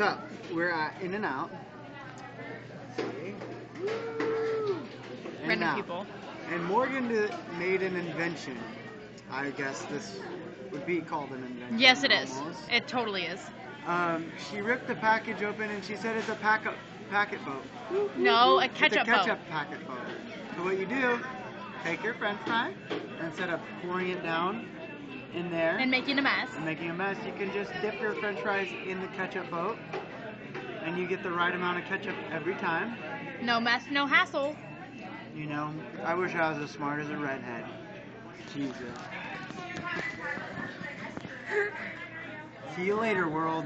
So we're at In-N-Out. Random people. And Morgan did, made an invention. I guess this would be called an invention. Yes, it is. almost. It totally is. Um, she ripped the package open and she said it's a packet packet boat. No, a It's ketchup a ketchup boat. packet boat. So what you do, take your French fry and instead of pouring it down in there And making a mess. and making a mess, you can just dip your French fries in the ketchup boat, and you get the right amount of ketchup every time. No mess, no hassle. You know, I wish I was as smart as a redhead. Jesus. See you later, world.